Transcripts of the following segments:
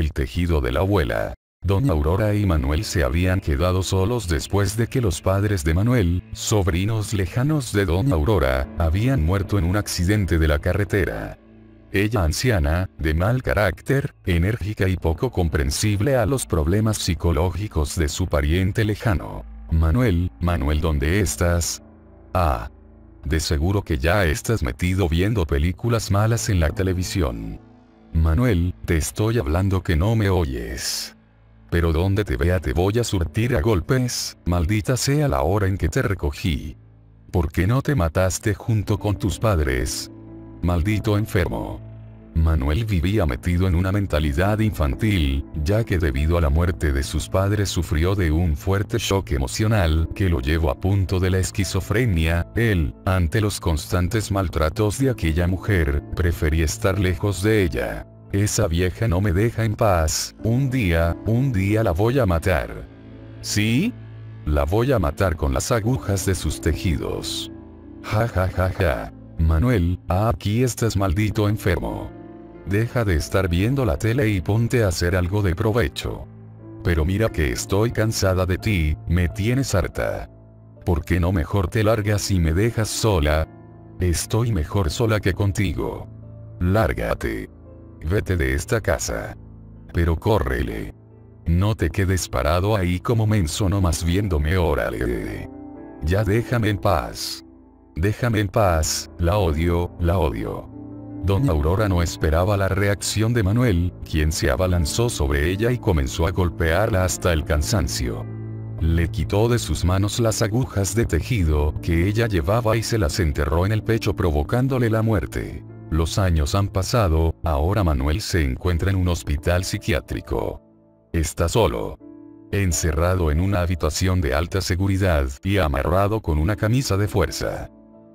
el tejido de la abuela. Doña Aurora y Manuel se habían quedado solos después de que los padres de Manuel, sobrinos lejanos de Doña Aurora, habían muerto en un accidente de la carretera. Ella anciana, de mal carácter, enérgica y poco comprensible a los problemas psicológicos de su pariente lejano. Manuel, Manuel, ¿dónde estás? Ah. De seguro que ya estás metido viendo películas malas en la televisión. Manuel, te estoy hablando que no me oyes. Pero donde te vea te voy a surtir a golpes, maldita sea la hora en que te recogí. ¿Por qué no te mataste junto con tus padres? Maldito enfermo. Manuel vivía metido en una mentalidad infantil, ya que debido a la muerte de sus padres sufrió de un fuerte shock emocional que lo llevó a punto de la esquizofrenia, él, ante los constantes maltratos de aquella mujer, prefería estar lejos de ella. Esa vieja no me deja en paz, un día, un día la voy a matar. ¿Sí? La voy a matar con las agujas de sus tejidos. Ja ja ja ja. Manuel, aquí estás maldito enfermo. Deja de estar viendo la tele y ponte a hacer algo de provecho. Pero mira que estoy cansada de ti, me tienes harta. ¿Por qué no mejor te largas y me dejas sola? Estoy mejor sola que contigo. Lárgate. Vete de esta casa. Pero córrele. No te quedes parado ahí como menso más viéndome órale. Ya déjame en paz. Déjame en paz, la odio, la odio. Doña Aurora no esperaba la reacción de Manuel, quien se abalanzó sobre ella y comenzó a golpearla hasta el cansancio. Le quitó de sus manos las agujas de tejido que ella llevaba y se las enterró en el pecho provocándole la muerte. Los años han pasado, ahora Manuel se encuentra en un hospital psiquiátrico. Está solo. Encerrado en una habitación de alta seguridad y amarrado con una camisa de fuerza.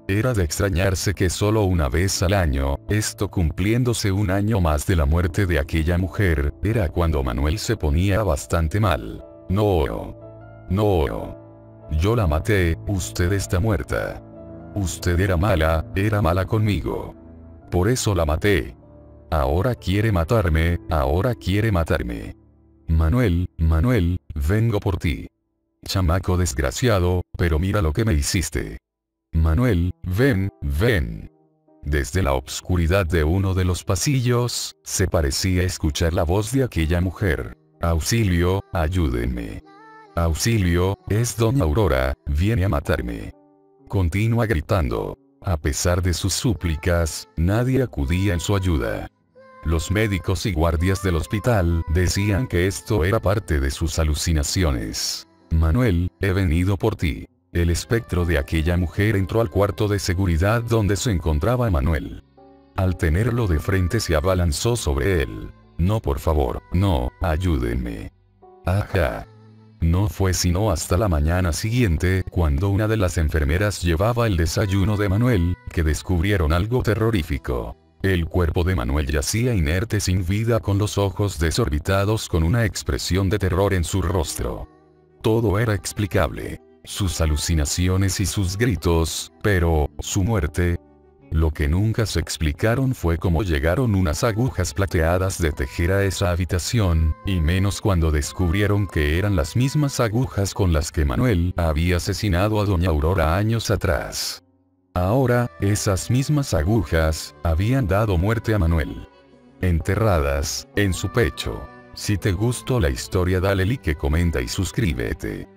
Era de extrañarse que solo una vez al año, esto cumpliéndose un año más de la muerte de aquella mujer, era cuando Manuel se ponía bastante mal. No. No. Yo la maté, usted está muerta. Usted era mala, era mala conmigo. Por eso la maté. Ahora quiere matarme, ahora quiere matarme. Manuel, Manuel, vengo por ti. Chamaco desgraciado, pero mira lo que me hiciste. Manuel, ven, ven. Desde la obscuridad de uno de los pasillos, se parecía escuchar la voz de aquella mujer. Auxilio, ayúdenme. Auxilio, es Don Aurora, viene a matarme. Continúa gritando. A pesar de sus súplicas, nadie acudía en su ayuda. Los médicos y guardias del hospital decían que esto era parte de sus alucinaciones. Manuel, he venido por ti. El espectro de aquella mujer entró al cuarto de seguridad donde se encontraba Manuel. Al tenerlo de frente se abalanzó sobre él. No por favor, no, ayúdenme. Ajá. No fue sino hasta la mañana siguiente, cuando una de las enfermeras llevaba el desayuno de Manuel, que descubrieron algo terrorífico. El cuerpo de Manuel yacía inerte sin vida con los ojos desorbitados con una expresión de terror en su rostro. Todo era explicable. Sus alucinaciones y sus gritos, pero, su muerte, lo que nunca se explicaron fue cómo llegaron unas agujas plateadas de tejer a esa habitación, y menos cuando descubrieron que eran las mismas agujas con las que Manuel había asesinado a doña Aurora años atrás. Ahora, esas mismas agujas, habían dado muerte a Manuel. Enterradas, en su pecho. Si te gustó la historia dale like comenta y suscríbete.